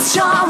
the storm.